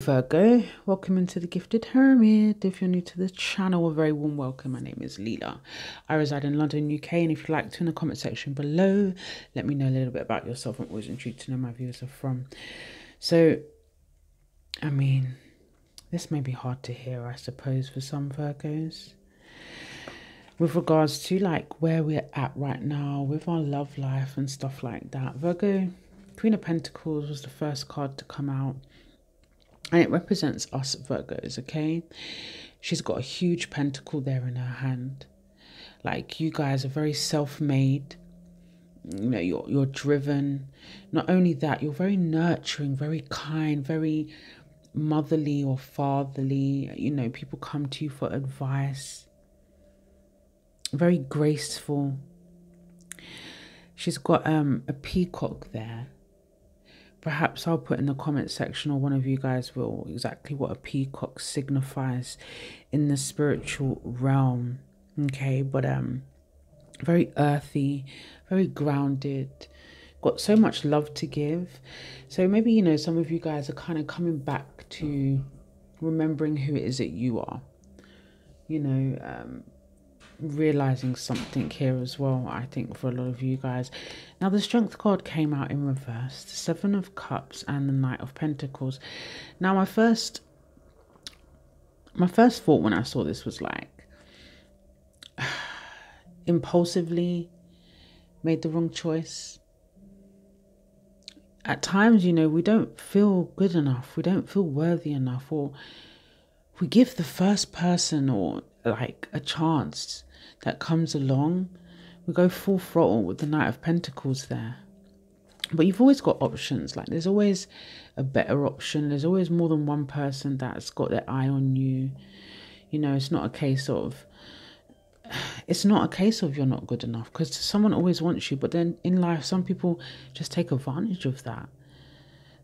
Virgo, welcome into the Gifted Hermit. If you're new to the channel, a very warm welcome. My name is Leela. I reside in London, UK, and if you'd like to in the comment section below, let me know a little bit about yourself. I'm always intrigued to know my viewers are from. So, I mean, this may be hard to hear, I suppose, for some Virgos. With regards to like where we're at right now with our love life and stuff like that, Virgo, Queen of Pentacles was the first card to come out and it represents us Virgos, okay? She's got a huge pentacle there in her hand. Like you guys are very self-made. You know, you're you're driven. Not only that, you're very nurturing, very kind, very motherly or fatherly. You know, people come to you for advice. Very graceful. She's got um a peacock there Perhaps I'll put in the comment section, or one of you guys will, exactly what a peacock signifies in the spiritual realm. Okay, but um, very earthy, very grounded, got so much love to give. So maybe, you know, some of you guys are kind of coming back to remembering who it is that you are. You know, um, realizing something here as well, I think, for a lot of you guys. Now, the Strength card came out in reverse, the Seven of Cups and the Knight of Pentacles. Now, my first, my first thought when I saw this was like, impulsively made the wrong choice. At times, you know, we don't feel good enough, we don't feel worthy enough, or we give the first person or like a chance that comes along, we go full throttle with the Knight of Pentacles there. But you've always got options. Like there's always a better option. There's always more than one person that's got their eye on you. You know, it's not a case of it's not a case of you're not good enough because someone always wants you. But then in life, some people just take advantage of that.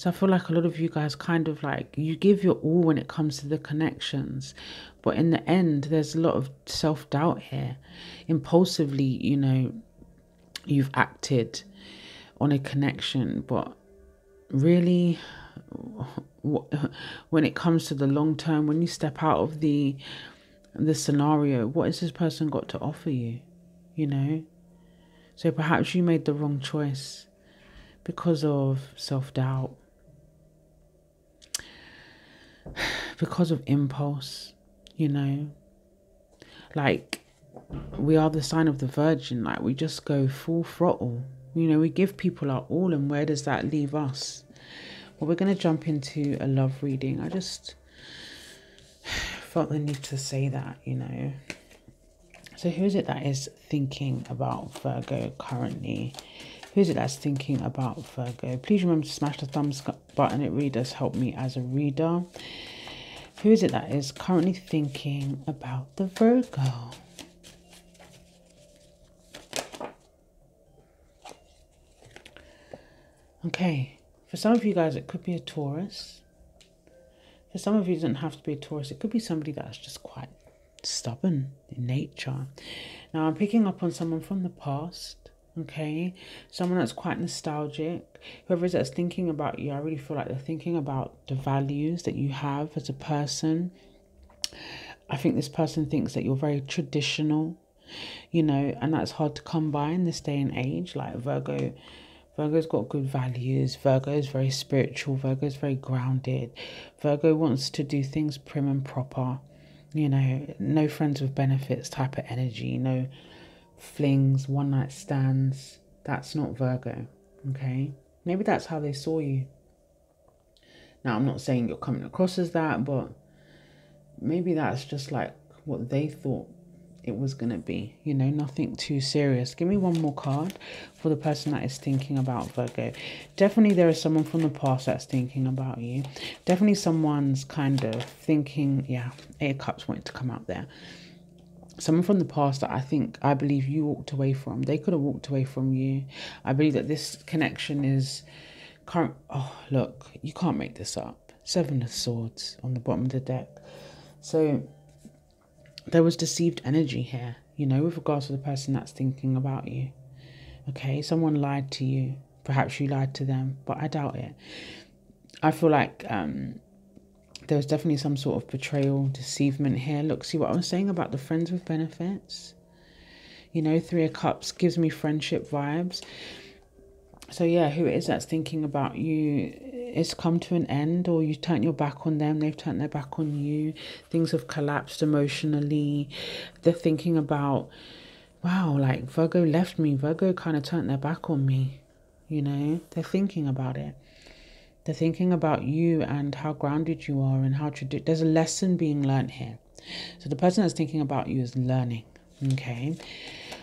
So I feel like a lot of you guys kind of like you give your all when it comes to the connections, but in the end, there's a lot of self doubt here. Impulsively, you know, you've acted on a connection, but really, when it comes to the long term, when you step out of the the scenario, what has this person got to offer you? You know, so perhaps you made the wrong choice because of self doubt because of impulse, you know. Like we are the sign of the virgin, like we just go full throttle. You know, we give people our all, and where does that leave us? Well, we're going to jump into a love reading. I just felt the need to say that, you know. So, who is it that is thinking about Virgo currently? Who is it that's thinking about Virgo? Please remember to smash the thumbs up button. It really does help me as a reader. Who is it that is currently thinking about the Virgo? Okay, for some of you guys, it could be a Taurus. For some of you, it doesn't have to be a Taurus. It could be somebody that's just quite stubborn in nature. Now, I'm picking up on someone from the past okay someone that's quite nostalgic whoever is that's thinking about you i really feel like they're thinking about the values that you have as a person i think this person thinks that you're very traditional you know and that's hard to come by in this day and age like virgo Virgo's got good values. Virgo is very spiritual. Virgo is very grounded. Virgo wants to do things prim and proper. You know, no friends with benefits type of energy. No flings, one night stands. That's not Virgo, okay? Maybe that's how they saw you. Now, I'm not saying you're coming across as that, but maybe that's just like what they thought it was going to be. You know, nothing too serious. Give me one more card for the person that is thinking about Virgo. Definitely there is someone from the past that's thinking about you. Definitely someone's kind of thinking, yeah, Eight Cups wanted to come out there someone from the past that I think I believe you walked away from. They could have walked away from you. I believe that this connection is current. Oh, look, you can't make this up. Seven of Swords on the bottom of the deck. So there was deceived energy here, you know, with regards to the person that's thinking about you. Okay, someone lied to you. Perhaps you lied to them, but I doubt it. I feel like um, there was definitely some sort of betrayal, deceivement here. Look, see what I was saying about the friends with benefits? You know, Three of Cups gives me friendship vibes. So, yeah, who it is that's thinking about you, it's come to an end, or you turned your back on them, they've turned their back on you, things have collapsed emotionally. They're thinking about, wow, like Virgo left me, Virgo kind of turned their back on me. You know, they're thinking about it. They're thinking about you and how grounded you are and how to do. There's a lesson being learned here. So the person that's thinking about you is learning, okay?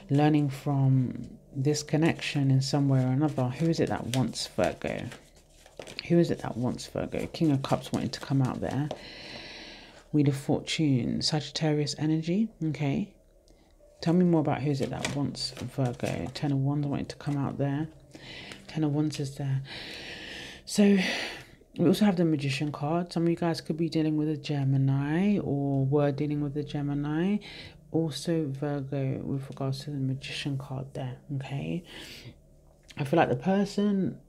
Learning from this connection in some way or another. Who is it that wants Virgo? Who is it that wants Virgo? King of Cups wanting to come out there. Wheel of Fortune, Sagittarius energy, okay? Tell me more about who is it that wants Virgo. Ten of Wands wanting to come out there. Ten of Wands is there. So we also have the Magician card. Some of you guys could be dealing with a Gemini or were dealing with a Gemini. Also Virgo with regards to the Magician card there, okay? I feel like the person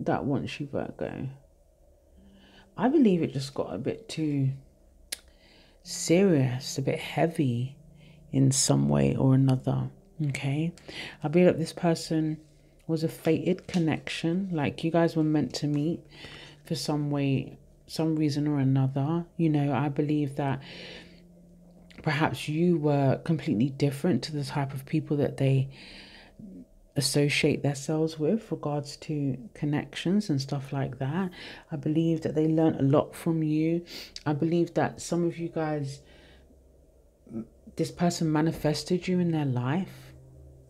that wants you Virgo, I believe it just got a bit too serious, a bit heavy in some way or another, okay? I believe that this person was a fated connection. Like you guys were meant to meet for some way, some reason or another. You know, I believe that perhaps you were completely different to the type of people that they associate themselves with regards to connections and stuff like that. I believe that they learned a lot from you. I believe that some of you guys this person manifested you in their life,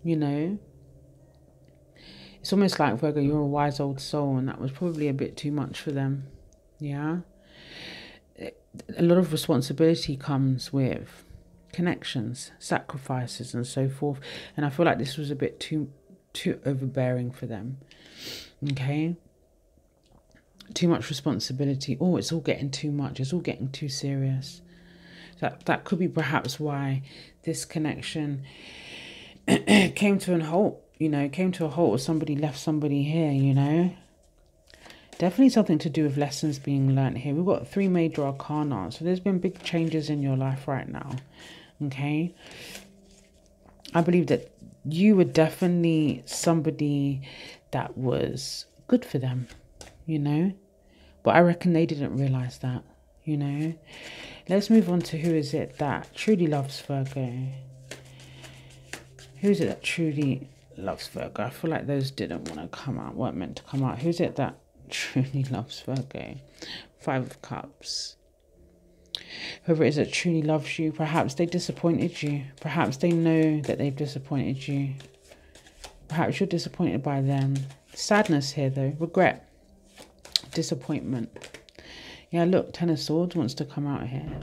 you know, it's almost like Virgo, you're a wise old soul, and that was probably a bit too much for them. Yeah. A lot of responsibility comes with connections, sacrifices, and so forth. And I feel like this was a bit too too overbearing for them. Okay. Too much responsibility. Oh, it's all getting too much. It's all getting too serious. That that could be perhaps why this connection came to an halt you know, came to a halt or somebody left somebody here, you know. Definitely something to do with lessons being learned here. We've got three major arcana. So there's been big changes in your life right now. Okay. I believe that you were definitely somebody that was good for them, you know. But I reckon they didn't realize that, you know. Let's move on to who is it that truly loves Virgo. Who is it that truly loves Virgo. I feel like those didn't want to come out, weren't meant to come out. Who's it that truly loves Virgo? Five of Cups. Whoever it is that truly loves you, perhaps they disappointed you. Perhaps they know that they've disappointed you. Perhaps you're disappointed by them. Sadness here, though. Regret. Disappointment. Yeah, look, Ten of Swords wants to come out here.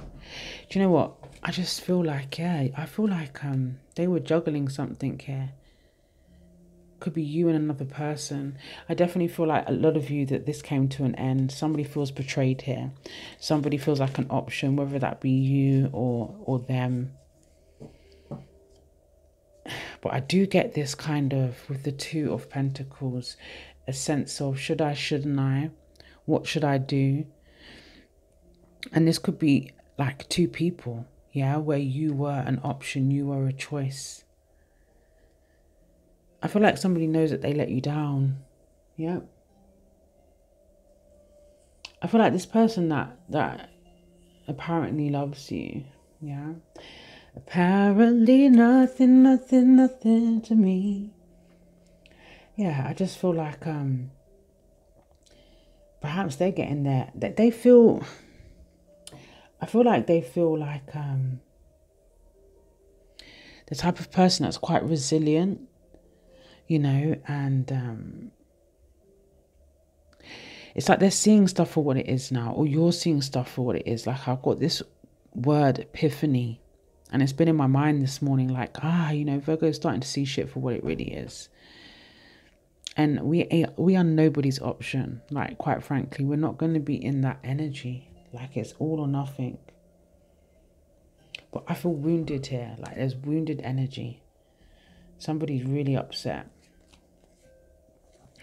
Do you know what? I just feel like, yeah, I feel like um they were juggling something here could be you and another person. I definitely feel like a lot of you that this came to an end. Somebody feels betrayed here. Somebody feels like an option, whether that be you or or them. But I do get this kind of with the two of pentacles, a sense of should I, shouldn't I? What should I do? And this could be like two people, yeah, where you were an option, you were a choice I feel like somebody knows that they let you down. Yeah. I feel like this person that that apparently loves you, yeah. Apparently nothing, nothing, nothing to me. Yeah, I just feel like um perhaps they're getting there. That they feel I feel like they feel like um the type of person that's quite resilient you know, and um, it's like they're seeing stuff for what it is now, or you're seeing stuff for what it is. Like I've got this word epiphany, and it's been in my mind this morning, like, ah, you know, Virgo's starting to see shit for what it really is. And we we are nobody's option. Like, quite frankly, we're not going to be in that energy. Like it's all or nothing. But I feel wounded here. Like there's wounded energy. Somebody's really upset.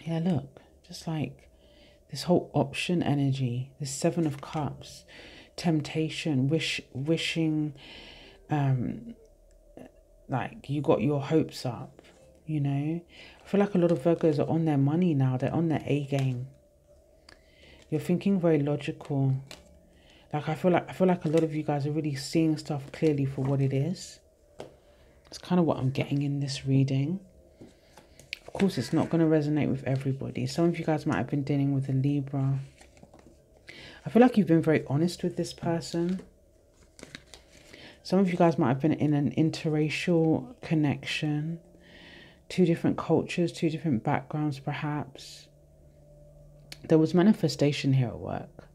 Yeah, look, just like this whole option energy, the Seven of Cups, temptation, wish, wishing, um, like you got your hopes up, you know. I feel like a lot of Virgos are on their money now. They're on their A game. You're thinking very logical. Like I feel like I feel like a lot of you guys are really seeing stuff clearly for what it is. It's kind of what I'm getting in this reading. Of course, it's not going to resonate with everybody. Some of you guys might have been dealing with a Libra. I feel like you've been very honest with this person. Some of you guys might have been in an interracial connection. Two different cultures, two different backgrounds, perhaps. There was manifestation here at work.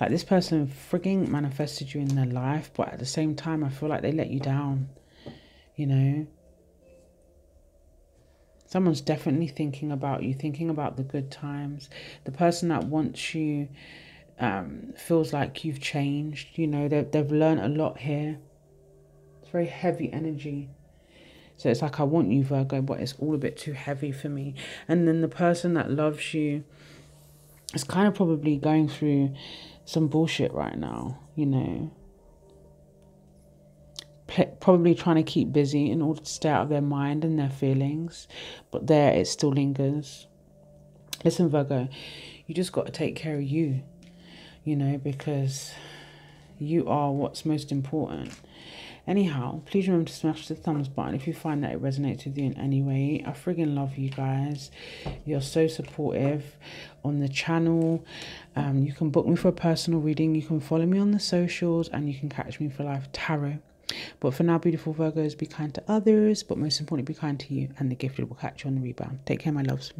Like this person frigging manifested you in their life, but at the same time, I feel like they let you down. You know? Someone's definitely thinking about you, thinking about the good times. The person that wants you um, feels like you've changed. You know, they've, they've learned a lot here. It's very heavy energy. So it's like, I want you, Virgo, but it's all a bit too heavy for me. And then the person that loves you is kind of probably going through some bullshit right now, you know. Probably trying to keep busy in order to stay out of their mind and their feelings, but there it still lingers. Listen, Virgo, you just got to take care of you you know, because you are what's most important. Anyhow, please remember to smash the thumbs button if you find that it resonates with you in any way. I friggin' love you guys. You're so supportive on the channel. Um, you can book me for a personal reading. You can follow me on the socials and you can catch me for live tarot. But for now, beautiful Virgos, be kind to others, but most importantly, be kind to you. And the gifted will catch you on the rebound. Take care, my loves.